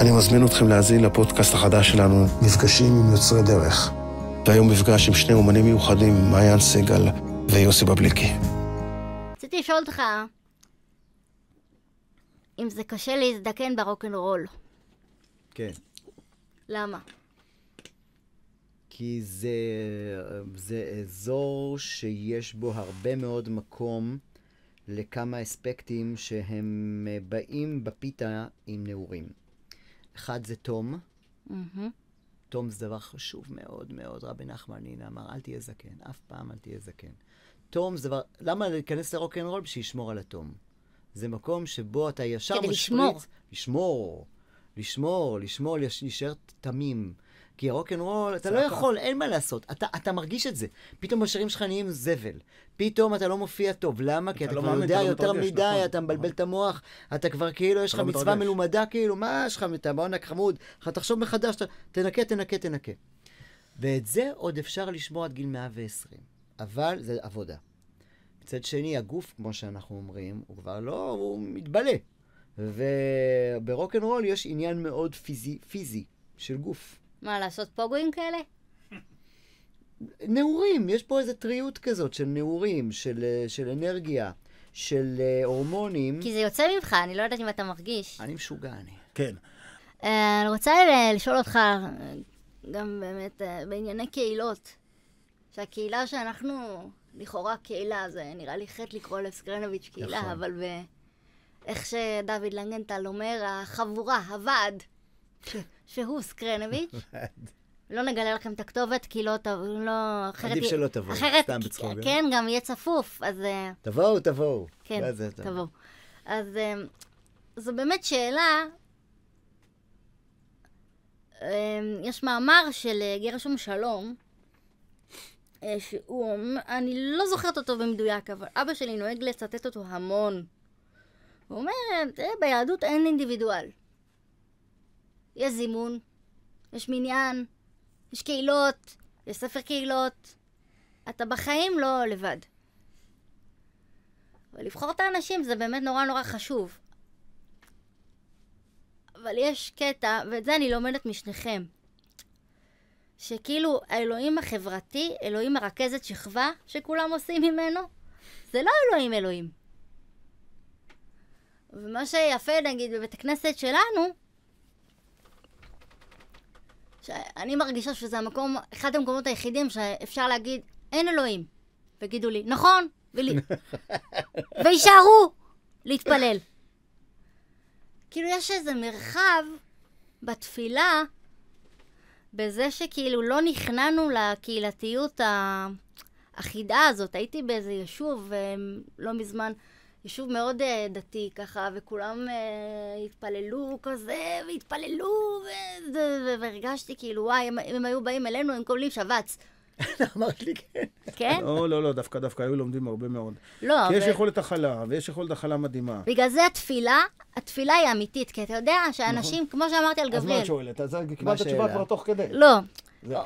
אני מזמין אתכם להאזין לפודקאסט החדש שלנו, מפגשים עם יוצרי דרך. והיום מפגש עם שני אומנים מיוחדים, מעיין סגל ויוסי בבליקי. רציתי לשאול אותך, אם זה קשה להזדקן ברוקנרול. כן. למה? כי זה, זה אזור שיש בו הרבה מאוד מקום לכמה אספקטים שהם באים בפיתה עם נעורים. אחד זה תום. תום זה דבר חשוב מאוד מאוד. רבי נחמן אמר, אל תהיה זקן, אף פעם אל תהיה זקן. תום זה דבר... למה להיכנס לרוקנרול? בשביל לשמור על התום. זה מקום שבו אתה ישר כדי משפריץ... לשמור. לשמור. לשמור, לשמור, לש- להישאר תמים. כי הרוקנרול, אתה לא יכול, אין מה לעשות. אתה, אתה מרגיש את זה. פתאום השירים שלך נהיים זבל. פתאום אתה לא מופיע טוב. למה? כי אתה לא כבר מאמין, יודע אתה לא יותר מתרגש, מדי, נכון, אתה מבלבל נכון. את המוח, אתה כבר כאילו, יש לך לא מצווה מתרגש. מלומדה, כאילו, מה יש לך, אתה בעונק חמוד, אתה תחשוב מחדש, אתה- תנקה, תנקה, תנקה. ואת זה עוד אפשר לשמור עד גיל 120, אבל זה עבודה. מצד שני, הגוף, כמו שאנחנו אומרים, הוא כבר לא, הוא מתבלה. וברוקנרול יש עניין מאוד פיזי, פיזי של גוף. מה, לעשות פוגואים כאלה? נעורים, יש פה איזו טריות כזאת של נעורים, של, אה, של אנרגיה, של אה, הורמונים. כי זה יוצא ממך, אני לא יודעת אם אתה מרגיש. אני משוגע, אני. כן. אה, אני רוצה לשאול אותך, גם באמת בענייני קהילות, שהקהילה שאנחנו, לכאורה קהילה, זה נראה לי חטא לקרוא לסקרנוביץ' קהילה, נכון. אבל ב... איך שדוד לנגנטל אומר, החבורה, הוועד. שהוא סקרנוביץ', לא נגלה לכם את הכתובת, כי לא לא... אחרת עדיף שלא תבואו, אחרת, סתם בצחוק, אה? כן, גם יהיה צפוף, אז... אה, תבואו, תבואו. כן? תבואו. אז אמ, זו באמת שאלה. יש מאמר של אה, גרשום שלום, אה, שהוא, אני לא זוכרת אותו במדויק, אבל אבא שלי נוהג לצטט אותו המון. הוא אומר, ביהדות אין אינדיבידואל. יש זימון, יש מניין, יש קהילות, יש ספר קהילות. אתה בחיים לא לבד. ולבחור את האנשים זה באמת נורא נורא חשוב. אבל יש קטע, ואת זה אני לומדת משניכם, שכאילו האלוהים החברתי, אלוהים מרכזת שכבה שכולם עושים ממנו, זה לא אלוהים אלוהים. ומה שיפה נגיד בבית הכנסת שלנו, שאני מרגישה שזה המקום, אחד המקומות היחידים שאפשר להגיד, אין אלוהים. ויגידו לי, נכון, ולי... ויישארו להתפלל. כאילו יש איזה מרחב בתפילה, בזה שכאילו לא נכנענו לקהילתיות האחידה הזאת. הייתי באיזה יישוב אה, לא מזמן, יישוב מאוד אה, דתי ככה, וכולם אה, התפללו כזה, והתפללו, והרגשתי כאילו, וואי, אם, הם היו באים אלינו, הם קובלים שבץ. אמרת לי כן. כן? לא, לא, לא, דווקא, דווקא היו לומדים הרבה מאוד. לא, כי יש יכולת הכלה, ויש יכולת הכלה מדהימה. בגלל זה התפילה, התפילה היא אמיתית, כי אתה יודע שאנשים, כמו שאמרתי על אז מה גבריאל, את שואלת? אז קיבלת תשובה? כבר תוך כדי. לא,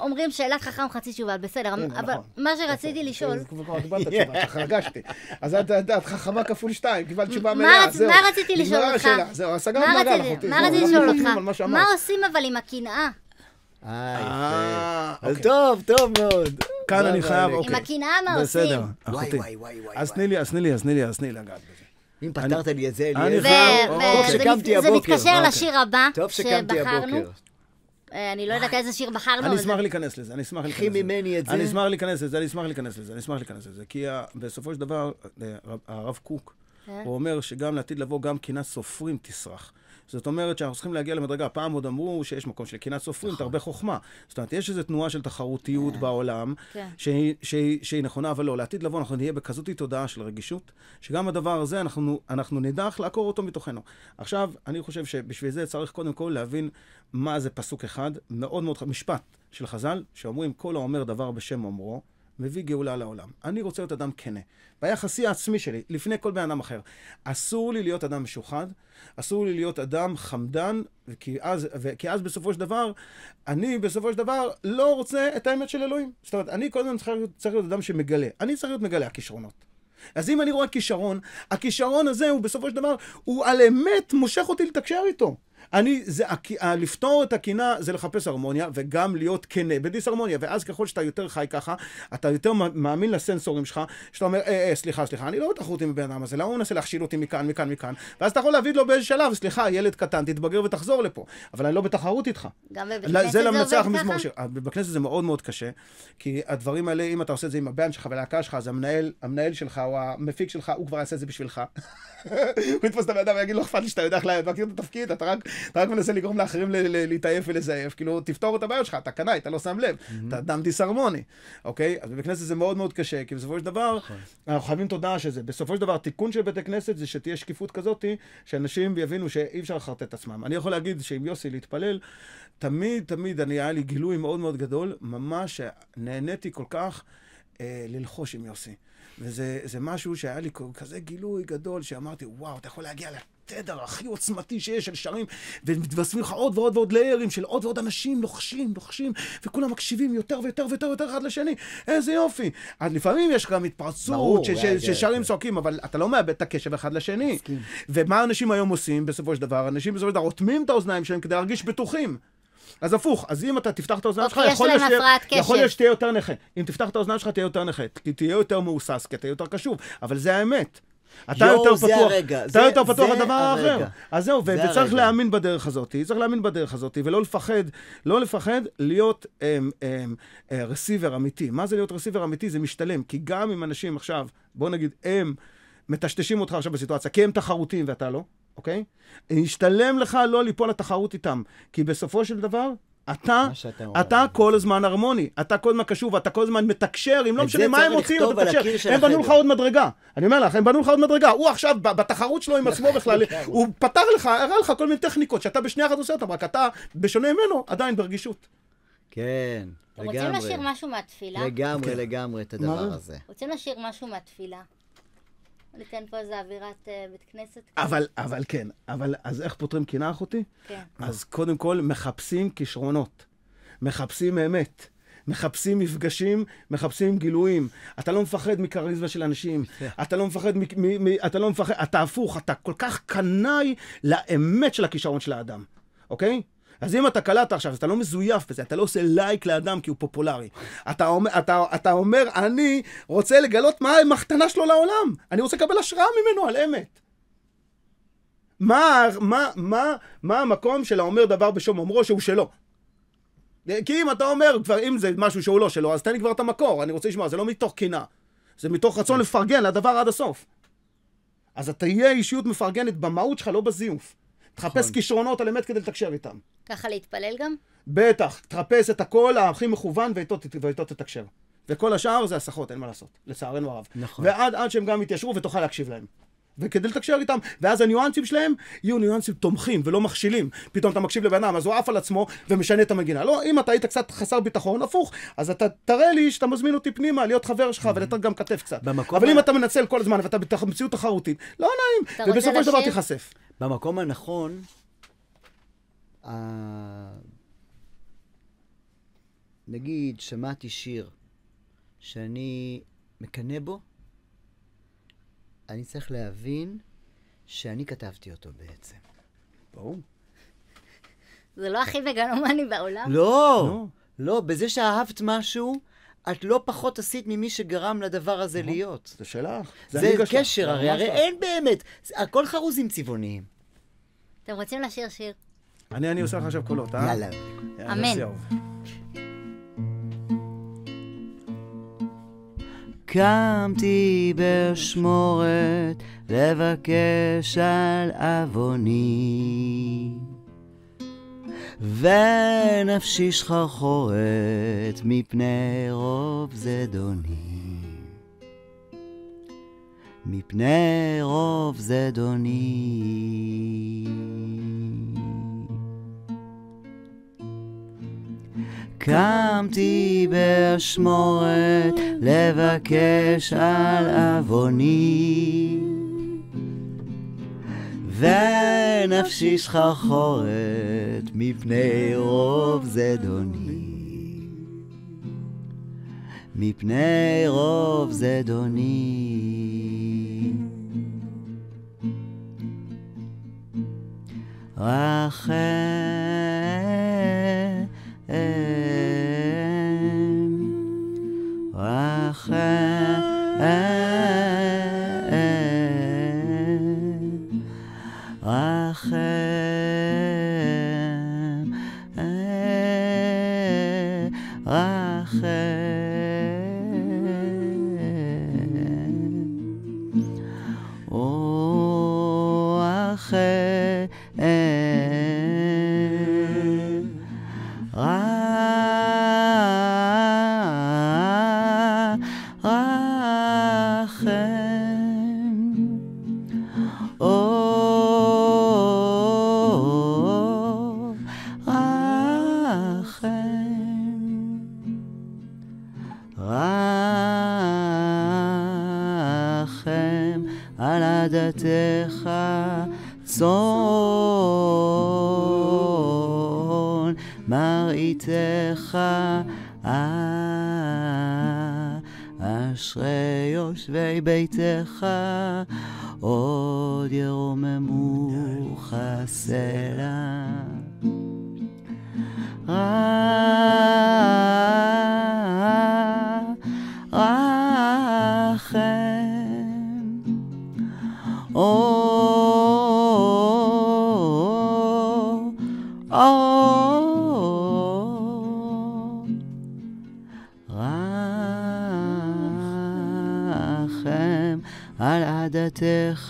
אומרים שאלת חכם חצי תשובה, בסדר, הנה, אבל נכון. מה שרציתי לשאול, כבר קיבלת תשובה, ככה הרגשתי. אז את יודעת, חכמה כפול שתיים, קיבלת תשובה מה מלאה, זהו. מה רציתי לשאול אותך? זהו, אז סגרנו מה מעגל, רציתי- אחותי. מה רציתי לשאול אותך? מה עושים אבל עם הקנאה? אה, אה. אז אוקיי. טוב, טוב מאוד. כאן אני חייב, אוקיי. עם הקנאה מה עושים? בסדר, אחותי. אז. תני לי, אז תני לי, אז תני לי, אז תני לי לגעת בזה. אם פתרת לי את זה, אני אליעזר. חייב- ו- טוב וזה שקמתי מת- זה הבוקר. מתקשר אוקיי. לשיר הבא טוב שקמתי שבחרנו. הבוקר. אה, אני לא יודעת איזה שיר בחרנו. אני אשמח זה- להיכנס לזה, אני אשמח להיכנס קחי לזה. ממני את זה. אני אשמח להיכנס לזה, אני אשמח להיכנס לזה, אני אשמח להיכנס לזה. כי ה- בסופו של דבר, אה, הרב- הרב קוק, כן. הוא אומר שגם לעתיד לבוא, גם קנאת סופרים תסרח. זאת אומרת שאנחנו צריכים להגיע למדרגה. פעם עוד אמרו שיש מקום של קנאת סופרים, תרבה חוכמה. זאת אומרת, יש איזו תנועה של תחרותיות בעולם, כן. שהיא, שהיא, שהיא נכונה, אבל לא. לעתיד לבוא אנחנו נהיה בכזאת תודעה של רגישות, שגם הדבר הזה, אנחנו, אנחנו נדע איך לעקור אותו מתוכנו. עכשיו, אני חושב שבשביל זה צריך קודם כל להבין מה זה פסוק אחד, מאוד מאוד, משפט של חז"ל, שאומרים, כל האומר דבר בשם אומרו, מביא גאולה לעולם. אני רוצה להיות אדם כנה. ביחסי העצמי שלי, לפני כל בן אדם אחר. אסור לי להיות אדם משוחד, אסור לי להיות אדם חמדן, כי אז, כי אז בסופו של דבר, אני בסופו של דבר לא רוצה את האמת של אלוהים. זאת אומרת, אני קודם צריך, להיות- צריך להיות אדם שמגלה. אני צריך להיות מגלה הכישרונות. אז אם אני רואה כישרון, הכישרון הזה הוא בסופו של דבר, הוא על אמת מושך אותי לתקשר איתו. אני, זה, הק- ה- לפתור את הקינה זה לחפש הרמוניה, וגם להיות כנה בדיסהרמוניה, ואז ככל שאתה יותר חי ככה, אתה יותר מא- מאמין לסנסורים שלך, שאתה אומר, אה, אה, סליחה, סליחה, אני לא בתחרות עם הבן אדם הזה, למה הוא מנסה להכשיל אותי מכאן, מכאן, מכאן? ואז אתה יכול להגיד לו באיזה שלב, סליחה, ילד קטן, תתבגר ותחזור לפה, אבל אני לא בתחרות איתך. גם בבית לא, זה למנצח עובד מזמור ככה? שיר. אה, בכנסת זה מאוד מאוד קשה, כי הדברים האלה, אם אתה עושה את זה עם הבן שלך ולהקה שלך, אז המנהל, המנהל שלך או המפיק שלך, הוא כבר יעשה את זה בשבילך. הוא יתפוס את הבן אדם ויגיד לו, אכפת לי שאתה יודע איך מכיר את התפקיד, אתה רק, אתה רק מנסה לגרום לאחרים ל- ל- להתעייף ולזייף, כאילו, תפתור את הבעיות שלך, אתה קנאי, אתה לא שם לב, אתה אדם דיסהרמוני, אוקיי? אז בכנסת זה מאוד מאוד קשה, כי בסופו של דבר, אנחנו חייבים תודעה שזה. בסופו של דבר, התיקון של בתי כנסת זה שתהיה שקיפות כזאתי, שאנשים יבינו שאי אפשר לחרטט את עצמם. אני יכול להגיד שעם יוסי להתפלל, תמיד, תמיד, אני, היה לי גילוי מאוד מאוד גדול, ממש נהניתי כל כך אה, ללחוש עם יוסי. וזה זה משהו שהיה לי כזה גילוי גדול, שאמרתי, וואו, אתה יכול להגיע לתדר הכי עוצמתי שיש של שרים, ומתווספים לך עוד ועוד ועוד ליירים של עוד ועוד אנשים לוחשים, לוחשים, וכולם מקשיבים יותר ויותר ויותר ויותר אחד לשני. איזה יופי. אז לפעמים יש גם התפרצות, ברור, ש- ש- כן, ששרים כן. צועקים, אבל אתה לא מאבד את הקשב אחד לשני. ומה אנשים היום עושים בסופו של דבר? אנשים בסופו של דבר אוטמים את האוזניים שלהם כדי להרגיש בטוחים. אז הפוך, אז אם אתה תפתח את האוזניים שלך, אוקיי, קשב. יכול להיות שתהיה יותר נכה. אם תפתח את האוזניים שלך, תהיה יותר נכה. כי תהיה יותר מהוסס, כי אתה יותר קשוב. אבל זה האמת. אתה יואו, יותר פתוח, הרגע, אתה זה- יותר פתוח לדבר האחר. אז זהו, זה וצריך הרגע. להאמין בדרך הזאת, צריך להאמין בדרך הזאת, ולא לפחד, לא לפחד להיות אמ, אמ, אה, רסיבר אמיתי. מה זה להיות רסיבר אמיתי? זה משתלם, כי גם אם אנשים עכשיו, בוא נגיד, הם מטשטשים אותך עכשיו בסיטואציה, כי הם תחרותיים ואתה לא, אוקיי? ישתלם לך לא ליפול לתחרות איתם, כי בסופו של דבר, אתה, אומר. אתה כל הזמן הרמוני, אתה כל הזמן קשוב, אתה כל הזמן מתקשר, אם לא משנה מה הם רוצים, אתה על תקשר. הקיר של הם בנו. לך עוד מדרגה. אני אומר לך, הם בנו לך עוד מדרגה. הוא עכשיו, בתחרות שלו עם עצמו בכלל, הוא פתר לך, הראה לך כל מיני טכניקות שאתה בשנייה אחת עושה אותן, רק אתה, בשונה ממנו, עדיין ברגישות. כן, אתם רוצים לגמרי. לשיר משהו מהתפילה? לגמרי, כן. לגמרי את? הדבר הזה. רוצים לשיר משהו מהתפילה? ניתן פה איזה אווירת אה, בית כנסת? אבל, אבל כן, אבל אז איך פותרים קנאה אחותי? כן. אז קודם כל מחפשים כישרונות, מחפשים אמת, מחפשים מפגשים, מחפשים גילויים. אתה לא מפחד מכריזמה של אנשים, אתה לא מפחד, מ- מ- מ- אתה לא מפחד, אתה הפוך, אתה כל כך קנאי לאמת של הכישרון של האדם, אוקיי? אז אם אתה קלט עכשיו, אתה לא מזויף בזה, אתה לא עושה לייק לאדם כי הוא פופולרי. אתה אומר, אתה, אתה אומר, אני רוצה לגלות מה המחתנה שלו לעולם. אני רוצה לקבל השראה ממנו על אמת. מה, מה, מה, מה המקום של האומר דבר בשום אומרו שהוא שלו? כי אם אתה אומר, כבר אם זה משהו שהוא לא שלו, אז תן לי כבר את המקור, אני רוצה לשמוע, זה לא מתוך קינה. זה מתוך רצון לפרגן לדבר עד הסוף. אז אתה תהיה אישיות מפרגנת במהות שלך, לא בזיוף. תחפש כישרונות על אמת כדי לתקשר איתם. ככה להתפלל גם? בטח, תחפש את הכל הכי מכוון ואיתו, תתקשר. וכל השאר זה הסחות, אין מה לעשות, לצערנו הרב. נכון. ועד עד שהם גם יתיישרו ותוכל להקשיב להם. וכדי לתקשר איתם, ואז הניואנסים שלהם יהיו ניואנסים תומכים ולא מכשילים. פתאום אתה מקשיב לבן אדם, אז הוא עף על עצמו ומשנה את המגינה. לא, אם אתה היית קצת חסר ביטחון, הפוך, אז אתה תראה לי שאתה מזמין אותי פנימה, להיות חבר שלך ולתת גם כתף קצת. במקום אבל אם אתה מנצל כל הזמן ואתה במציאות תחרותית, לא נעים, ובסופו של דבר? תיחשף. במקום הנכון, ה- נגיד, שמעתי שיר שאני מקנא בו, אני צריך להבין שאני כתבתי אותו בעצם. ברור. זה לא הכי מגנומני בעולם? לא, לא. לא, בזה שאהבת משהו, את לא פחות עשית ממי שגרם לדבר הזה להיות. זה שלך. זה קשר, הרי. אין באמת, הכל חרוזים צבעוניים. אתם רוצים לשיר שיר? אני, אני עושה לך עכשיו קולות, אה? יאללה. אמן. קמתי באשמורת לבקש על עווני ונפשי שחרחורת מפני רוב זדוני מפני רוב זדוני קמתי באשמורת לבקש על עווני. ונפשי שחרחורת מפני רוב זדוני מפני רוב זדוני רחם אשרי יושבי ביתך עוד ירוממוך סלע רחם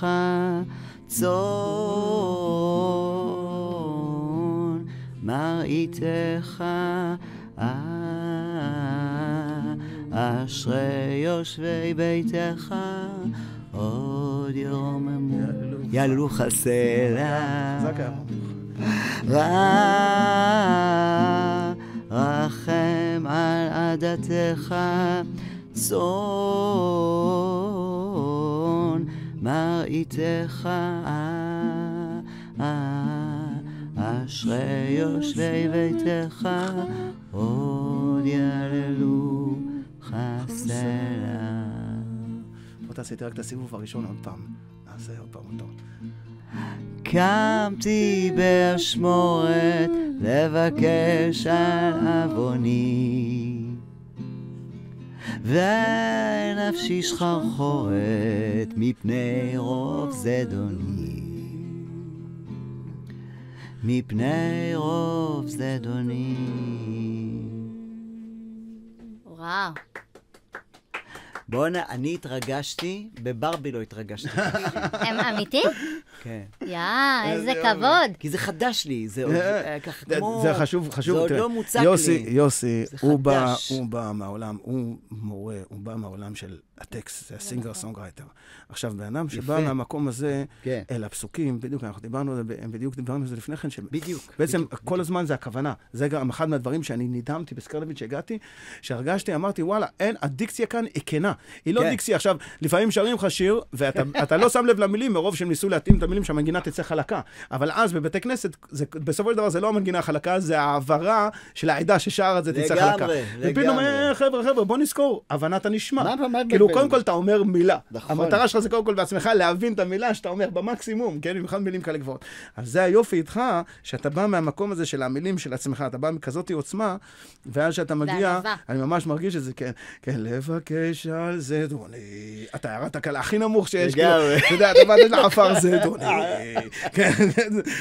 עדתך צאן מרעיתך אשרי יושבי ביתך. עוד ירוממו יעללו חסלה רחם על עדתך, צאן מרעיתך, אשרי יושבי ביתך, עוד יעללו חסלה. בוא תעשה רק את הסיבוב הראשון עוד פעם. נעשה עוד פעם אותו. קמתי באשמורת לבקש על עווני ונפשי שחרחורת מפני רוב זדוני מפני רוב זדוני וואו. בואנה, אני התרגשתי, בברבי לא התרגשתי. הם אמיתי? כן. יא, איזה. כבוד. כי זה חדש לי, זה עוד אה, ככה זה- כמו... זה חשוב, חשוב. זה עוד לא מוצק יוסי, לי. יוסי, זה הוא בא, חדש. הוא בא מהעולם, הוא מורה, הוא בא מהעולם של הטקסט, זה ה singer songwriter. עכשיו, בן אדם שבא. מהמקום הזה, כן. אל הפסוקים, בדיוק, אנחנו דיברנו על זה, בדיוק דיברנו על זה לפני כן, בדיוק. בעצם כל הזמן זה הכוונה. זה גם אחד מהדברים שאני נדהמתי בסקרלביץ' שהגעתי, שהרגשתי, אמרתי, וואלה, אין, הדיקציה כאן היא כנה. היא לא כן. דיקציה, עכשיו, לפעמים שרים לך שיר, ואתה אתה לא שם לב למילים, מרוב שהם ניסו להתאים את המילים שהמנגינה תצא חלקה. אבל אז בבתי כנסת, זה, בסופו של דבר זה לא המנגינה החלקה, זה העברה של העדה ששרה את זה תצא לגמרי, חלקה. לגמרי. ופתאום, אה, חבר'ה, חבר'ה, בוא נזכור, הבנת הנשמע. מה- מה כאילו, מבלבל? קודם כל אתה אומר מילה. נכון. המטרה שלך זה קודם כל בעצמך להבין את המילה שאתה אומר במקסימום, כן? במיוחד מילים כאלה גבוהות. אז זה היופי איתך, שאתה בא מהמקום הזה של המילים של עצמך, אתה בא מכזאת עוצמה, ואז שאתה מגיע. אני ממש מרגיש את זה, כן, כן, לבקש על זדוני. אתה ירדת כאלה הכי נמוך שיש, כאילו, לגמרי. אתה יודע, אתה באת לעפר זדוני. כן,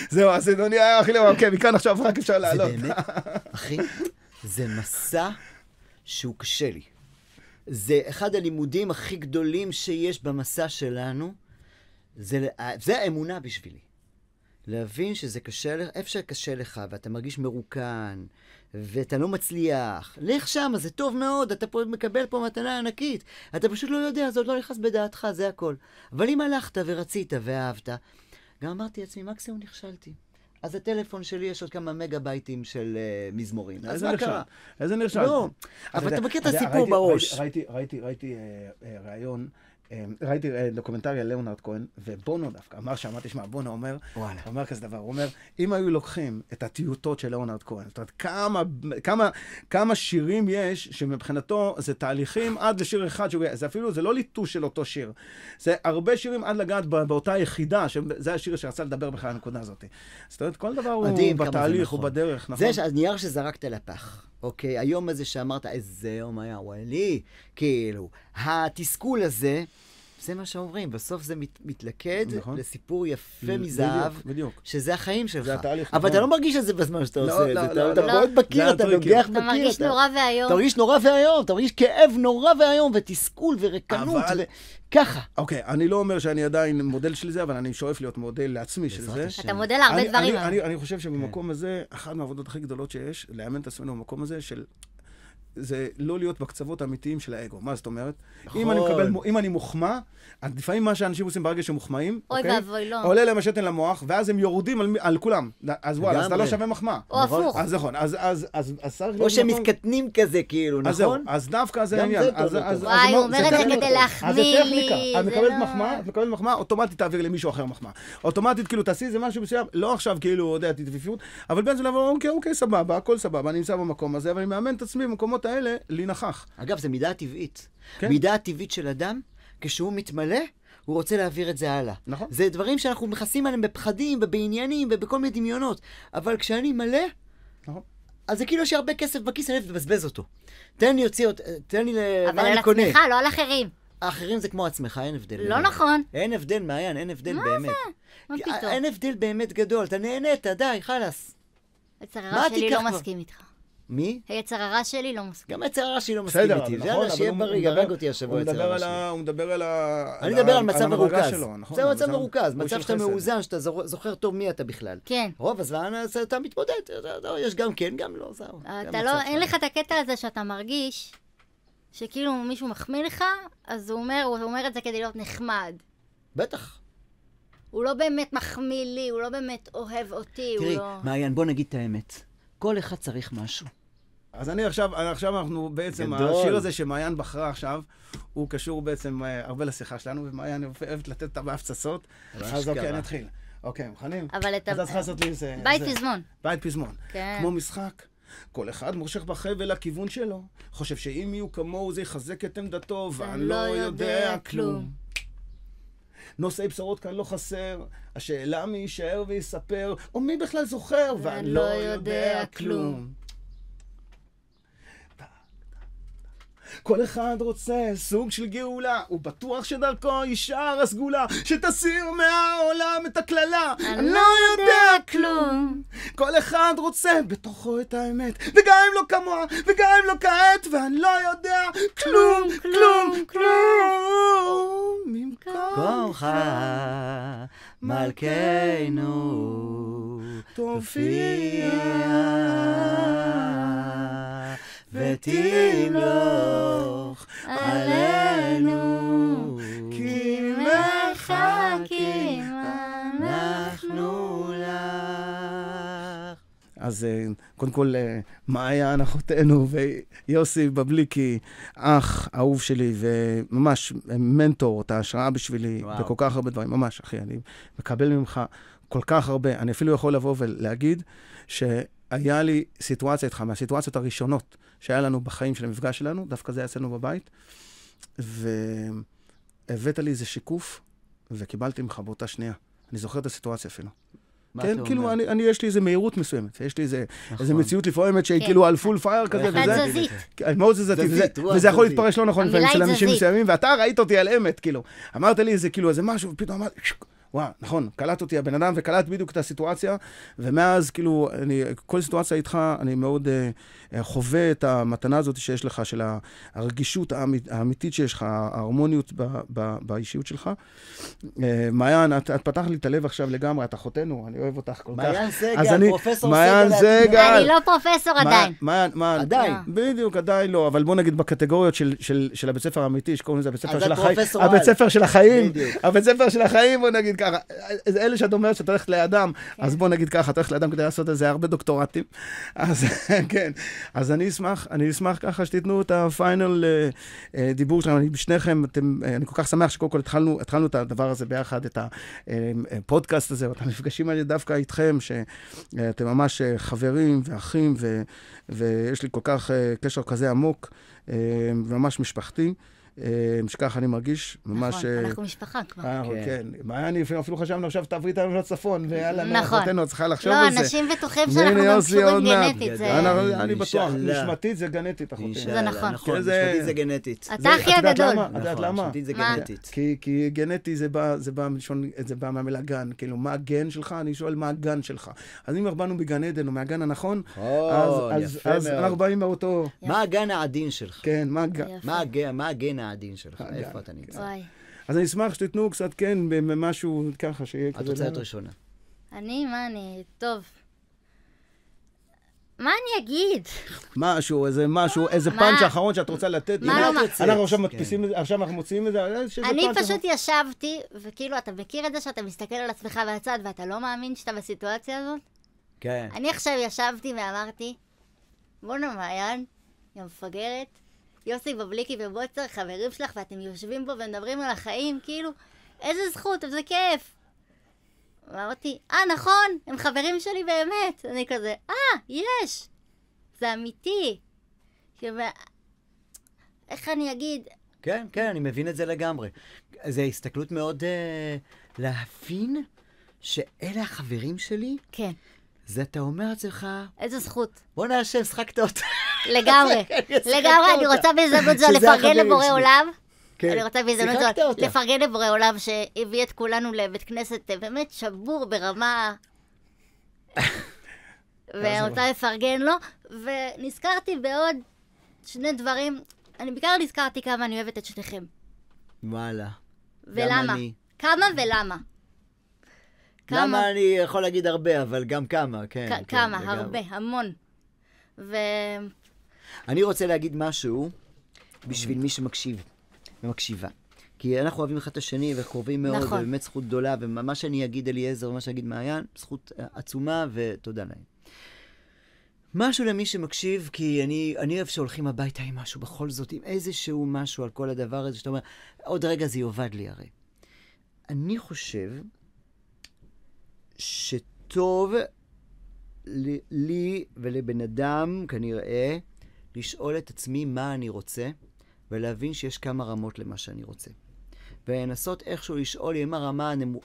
זהו, הזדוני היה הכי נמוך, כן, מכאן עכשיו רק אפשר זה לעלות. באמת, אחי, זה מסע שהוא קשה לי. זה אחד הלימודים הכי גדולים שיש במסע שלנו. זה, זה האמונה בשבילי. להבין שזה קשה לך, איפה שקשה לך, ואתה מרגיש מרוקן, ואתה לא מצליח, לך שמה, זה טוב מאוד, אתה פה מקבל פה מתנה ענקית. אתה פשוט לא יודע, זה עוד לא נכנס בדעתך, זה הכל. אבל אם הלכת ורצית ואהבת, גם אמרתי לעצמי, מקסימום נכשלתי. אז הטלפון שלי יש עוד כמה מגה בייטים של uh, מזמורים. אז מה נכשל? קרה? איזה נכשל? לא, אבל אתה מכיר את הסיפור ראיתי- בראש. ראיתי, ראיתי, ראיתי, ראיתי אה, אה, ראיון אה, ראיתי אה, דוקומנטרי על ליאונרד כהן, ובונו דווקא אמר שם, תשמע, בונו אומר, וואלה. אומר כזה דבר, הוא אומר, אם היו לוקחים את הטיוטות של ליאונרד כהן, זאת אומרת, כמה, כמה, כמה שירים יש, שמבחינתו זה תהליכים עד לשיר אחד, שהוא, זה אפילו, זה לא ליטוש של אותו שיר, זה הרבה שירים עד לגעת בא- באותה יחידה, שזה השיר שרצה לדבר בכלל על הנקודה הזאת. זאת אומרת, כל דבר מדהים הוא בתהליך, נכון. הוא בדרך, נכון? זה הנייר שזרקת לפח, אוקיי? היום הזה שאמרת, איזה יום היה, וואלי, כאילו, התסכול הזה, זה מה שאומרים, בסוף זה מת, מתלכד נכון. לסיפור יפה בדיוק, מזהב, בדיוק. שזה החיים שלך. זה התהליך, אבל נכון. אתה לא מרגיש את זה בזמן שאתה לא, עושה את לא, זה. לא, אתה- אתה לא. רועד בקיר, זה אתה. נוגח אתה בקיר. מרגיש אתה- נורא ואיום. אתה מרגיש נורא ואיום, אתה מרגיש כאב נורא ואיום, ותסכול וריקנות, אבל- וככה. אוקיי, אני לא אומר שאני עדיין מודל של זה, אבל אני שואף להיות מודל לעצמי של זה. השם. אתה מודל להרבה דברים. אני, אבל. אני, אני חושב שבמקום הזה, אחת מהעבודות הכי גדולות שיש, לאמן את עצמנו במקום הזה של... זה לא להיות בקצוות האמיתיים של האגו. מה זאת אומרת? נכון. אם אני מקבל, אם אני מוחמא, אז לפעמים מה שאנשים עושים ברגע שהם מוחמאים, אוי אוקיי? ואבוי, לא. עולה להם השתן למוח, ואז הם יורדים על, כולם. אז וואלה, אז אתה לא. שווה מחמאה. או הפוך. אז נכון, אז, אז, אז, אז צריך או להיות שהם מקום- מתקטנים כזה, כאילו, אז זהו, נכון? אז דווקא זה העניין. אז-. אז- אז וואי, הוא אומר את זה. כדי להחמיא אז זה טכניקה. לי, את זה מקבלת לא- מחמאה, את מקבלת מחמאה, אוטומטית תעביר למישהו אחר מחמאה. אוטומטית, כאילו, תעשי איזה משהו מסוים, לא עכשיו, כאילו, יודע, תתפיפיות, אבל בעצם לבוא, אוקיי, אוקיי, סבבה, הכל סבבה, אני נמצא במקום הזה, אבל אני מאמן את עצמי במקומות האלה, להינכח. אגב, זו מידה טבעית. כן. מידה הטבעית של אדם, כשהוא מתמלא, הוא רוצה להעביר את זה הלאה. נכון. זה דברים שאנחנו מכסים עליהם בפחדים ובעניינים ובכל מיני דמיונות. אבל כשאני מלא, נכון. אז זה כאילו יש הרבה כסף בכיס, אני אוהב לבזבז אותו. תן לי יוציא, אות- תן לי. אבל מה על אני קונה. עצמך, לא על אחרים. האחרים זה כמו עצמך, אין הבדל. לא. נכון. אין הבדל, מעיין, אין הבדל באמת. מה כי- פתאום? אין הבדל באמת גדול, אתה נהנית, די, חלאס. מה הרע שלי תיקח לא? מסכים איתך. מי? היצר הרע שלי לא מסכים. גם יצר הרע שלי לא מסכים בסדר, איתי. נכון, יאללה, אבל שיהיה בריא, הרג אותי השבוע הוא יצר מדבר הרע שלי. הוא מדבר על ה... אני מדבר על מצב מרוכז. נכון? זה מצב מרוכז, מצב שאתה. מאוזן, שאתה זוכר- טוב מי אתה בכלל. כן. רוב הזמן אתה מתמודד, אתה- יש גם כן, גם לא, זהו. זה אתה לא. אין לך את הקטע הזה שאתה מרגיש שכאילו מישהו מחמיא לך, אז הוא אומר, הוא אומר את זה כדי להיות נחמד. בטח. הוא לא באמת מחמיא לי, הוא לא באמת אוהב אותי, הוא תראי, לא... מעיין, בוא נגיד את האמת. כל אחד צריך משהו. אז אני עכשיו, עכשיו אנחנו בעצם, גדול. השיר הזה שמעיין בחרה עכשיו, הוא קשור בעצם אה, הרבה לשיחה שלנו, ומעיין אוהבת לתת את בהפצצות. אז. אוקיי, אני אתחיל. אוקיי, מוכנים? אבל את ה- אז את צריכה לעשות לי איזה... בית פזמון. בית פזמון. כן. כמו משחק. כל אחד מושך בחבל לכיוון שלו. חושב שאם יהיו כמוהו זה יחזק את עמדתו, ואני לא יודע כלום. נושאי בשורות כאן לא חסר, השאלה מי יישאר ויספר, או מי בכלל זוכר, ואני לא יודע כלום. כל אחד רוצה סוג של גאולה, הוא בטוח שדרכו יישאר הסגולה, שתסיר מהעולם את הקללה. אני לא יודע כלום. כל אחד רוצה בתוכו את האמת, וגם אם לא כמוה, וגם אם לא כעת, ואני לא יודע כלום, כלום, כלום. ממקום כומך, מלכנו, תופיע ותמלוך עלינו, כי מחכים אנחנו לך. אז אה, קודם כל, אה, מעיין אחותנו ויוסי בבליקי, אח אהוב שלי, וממש אה, מנטור, אתה השראה בשבילי וואו. בכל כך הרבה דברים, ממש, אחי, אני מקבל ממך כל כך הרבה. אני אפילו יכול לבוא ולהגיד שהיה לי סיטואציה איתך, מהסיטואציות הראשונות שהיה לנו בחיים של המפגש שלנו, דווקא זה היה אצלנו בבית, והבאת לי איזה שיקוף, וקיבלתי ממך באותה שנייה. אני זוכר את הסיטואציה אפילו. מה כן, אתה כאילו, אומר? אני, אני, יש לי איזה מהירות מסוימת, יש לי איזה, נכון. איזה מציאות לפעמת שהיא כן. כאילו על פול פייר כזה, אחד וזה, תזזית. כן, מאוד תזזית, וזה, תזזית, וואו, וזה יכול. להתפרש לא נכון לפעמים היא אנשים. מסוימים, ואתה ראית אותי על אמת, כאילו. אמרת לי איזה, כאילו, איזה משהו, ופתאום אמרתי, וואו, נכון, קלט אותי הבן אדם וקלט בדיוק את הסיטואציה, ומאז, כאילו, אני, כל סיטואציה איתך, אני מאוד אה, אה, חווה את המתנה הזאת שיש לך, של הרגישות האמית, האמיתית שיש לך, ההרמוניות ב, ב, באישיות שלך. אה, מעיין, את, את פתחת לי את הלב עכשיו לגמרי, את אחותנו, אני אוהב אותך כל כך. מעיין סגל, אז אני- פרופסור מעיין סגל סגל. אני לא פרופסור עדיין. מעיין, מעיין. עדיין. בדיוק, עדיין לא, אבל בוא נגיד בקטגוריות של, של, של הבית ספר האמיתי, שקוראים לזה הבית ספר של החיים. הבית. ספר של החיים. בדיוק. הבית ספר של החיים, בוא נגיד ככה, זה אלה שאת אומרת שאת הולכת לידם, אז בוא נגיד ככה, את הולכת לידם כדי לעשות איזה הרבה דוקטורטים. אז כן, אז אני אשמח, אני אשמח ככה שתיתנו את הפיינל דיבור שלנו. אני בשניכם, אתם, אני כל כך שמח שקודם כל התחלנו, התחלנו את הדבר הזה ביחד, את הפודקאסט הזה, את המפגשים האלה דווקא איתכם, שאתם ממש חברים ואחים, ו, ויש לי כל כך קשר כזה עמוק, וממש משפחתי. שככה אני מרגיש, ממש... נכון, אנחנו משפחה כבר. אה, כן. מעיין, אפילו חשבנו עכשיו, תעברי איתנו לצפון, ויאללה, נכון. אחותנו, את צריכה לחשוב לא, על זה. אנשים בטוחים שאנחנו גם קשורים גנטית. זה- אני בטוח. נשמתית זה גנטית, אחותי. אינשאללה, נכון. נכון, זה- משפטית זה גנטית. אתה הכי יודעת הגדול. את יודעת נכון, למה? משפטית זה מה? גנטית. כי, כי גנטי זה בא, זה בא מלשון, זה בא מהמילה גן, כאילו, מה הגן שלך? אני שואל מה הגן שלך. אז אם אנחנו באנו מגן עדן או מהגן הנכון, אז. אנחנו באים מאותו, מה הגן העדין שלך? כן, מה הגן. מה הגן- העדין שלך? הגן, איפה אתה נמצא? וואי. אז אני אשמח שתיתנו קצת, כן, במשהו ככה, שיהיה את כזה... רוצה להיות ראשונה. אני, מה אני... טוב. מה אני אגיד? משהו, איזה משהו, איזה מה? פאנץ' האחרון שאת רוצה לתת. מה לא יוצאת? אנחנו עכשיו כן. מדפיסים את זה, עכשיו אנחנו מוציאים את זה, איזה אני פשוט ישבתי, וכאילו, אתה מכיר את זה שאתה מסתכל על עצמך מהצד ואתה לא מאמין שאתה בסיטואציה הזאת? כן. אני עכשיו ישבתי ואמרתי, בואנה מעיין, יא מפגרת, יוסי בבליקי ובוצר חברים שלך ואתם יושבים פה ומדברים על החיים, כאילו, איזה זכות, איזה כיף. אמרתי, אה, נכון, הם חברים שלי באמת. אני כזה, אה, יש, זה אמיתי. כאילו, איך אני אגיד, כן, כן, אני מבין את זה לגמרי. זו הסתכלות מאוד אה, להבין שאלה החברים שלי, כן, זה אתה אומר לעצמך, איזה זכות. בואנה השם, שחקת אותה. לגמרי, לגמרי, אני. רוצה בהזדמנות זו לפרגן לבורא. עולם. כן. אני רוצה בהזדמנות זו. לפרגן לבורא עולם שהביא את כולנו לבית כנסת אה, באמת שבור ברמה... ואני רוצה לפרגן לו, ונזכרתי בעוד שני דברים. אני בעיקר נזכרתי כמה אני אוהבת את שניכם. וואלה. ולמה? אני. כמה ולמה. כמה, למה אני יכול להגיד הרבה, אבל גם כמה, כן. כ- כן, כמה, לגמרי. הרבה, המון. ו... אני רוצה להגיד משהו בשביל מי שמקשיב ומקשיבה. כי אנחנו אוהבים אחד את השני וקרובים מאוד, נכון. ובאמת זכות גדולה, ומה שאני אגיד אליעזר ומה שאני אגיד מעיין, זכות עצומה ותודה להם. משהו למי שמקשיב, כי אני, אני אוהב שהולכים הביתה עם משהו, בכל זאת, עם איזשהו משהו על כל הדבר הזה, שאתה אומר, עוד רגע זה יאבד לי הרי. אני חושב שטוב לי ולבן אדם, כנראה, לשאול את עצמי מה אני רוצה, ולהבין שיש כמה רמות למה שאני רוצה. ולנסות איכשהו לשאול אם הרמה, הנמו...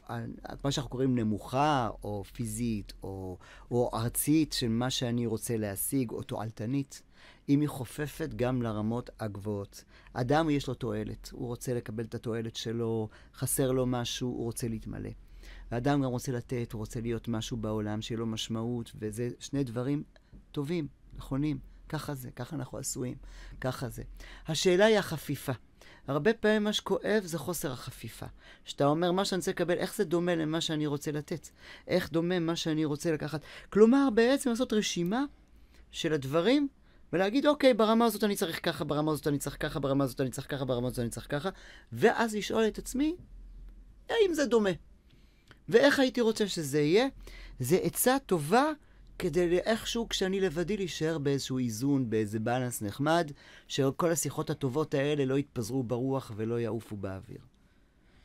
מה שאנחנו קוראים נמוכה, או פיזית, או, או ארצית של מה שאני רוצה להשיג, או תועלתנית, אם היא חופפת גם לרמות הגבוהות. אדם יש לו תועלת, הוא רוצה לקבל את התועלת שלו, חסר לו משהו, הוא רוצה להתמלא. האדם גם רוצה לתת, הוא רוצה להיות משהו בעולם שיהיה לו משמעות, וזה שני דברים טובים, נכונים. ככה זה, ככה אנחנו עשויים, ככה זה. השאלה היא החפיפה. הרבה פעמים מה שכואב זה חוסר החפיפה. שאתה אומר, מה שאני רוצה לקבל, איך זה דומה למה שאני רוצה לתת? איך דומה מה שאני רוצה לקחת? כלומר, בעצם לעשות רשימה של הדברים, ולהגיד, אוקיי, ברמה הזאת אני צריך ככה, ברמה הזאת אני צריך ככה, ברמה הזאת אני צריך ככה, ברמה הזאת אני צריך ככה, ואז לשאול את עצמי, האם זה דומה? ואיך הייתי רוצה שזה יהיה? זה עצה טובה כדי איכשהו, כשאני לבדי, להישאר באיזשהו איזון, באיזה בלנס נחמד, שכל השיחות הטובות האלה לא יתפזרו ברוח ולא יעופו באוויר.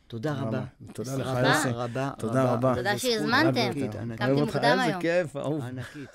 תודה רבה. תודה לך, רבה. יוסי. רבה, תודה רבה. תודה וזו זכות שהזמנתם. אותך, מוקדם איזה היום. כיף, אהוב. ענקית.